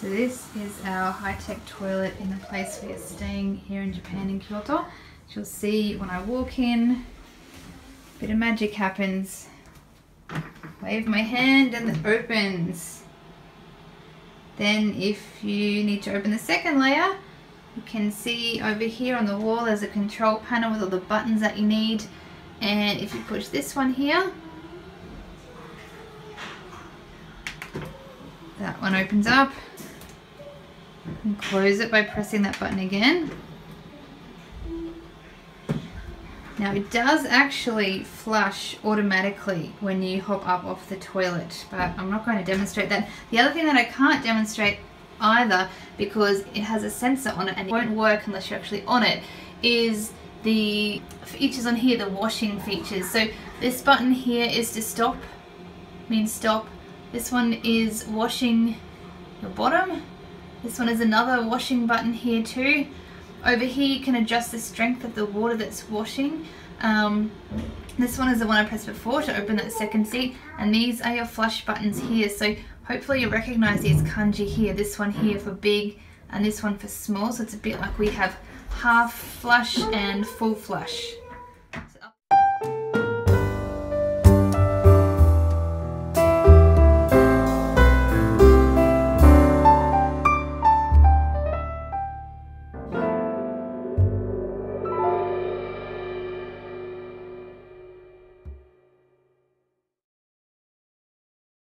So this is our high-tech toilet in the place we are staying here in Japan in Kyoto. You'll see when I walk in, a bit of magic happens. Wave my hand and it opens. Then if you need to open the second layer, you can see over here on the wall there's a control panel with all the buttons that you need. And if you push this one here, that one opens up. And close it by pressing that button again. Now it does actually flush automatically when you hop up off the toilet, but I'm not going to demonstrate that. The other thing that I can't demonstrate either, because it has a sensor on it and it won't work unless you're actually on it, is the features on here, the washing features. So this button here is to stop, means stop. This one is washing your bottom. This one is another washing button here too. Over here you can adjust the strength of the water that's washing. Um, this one is the one I pressed before to open that second seat and these are your flush buttons here so hopefully you recognize these kanji here. This one here for big and this one for small so it's a bit like we have half flush and full flush.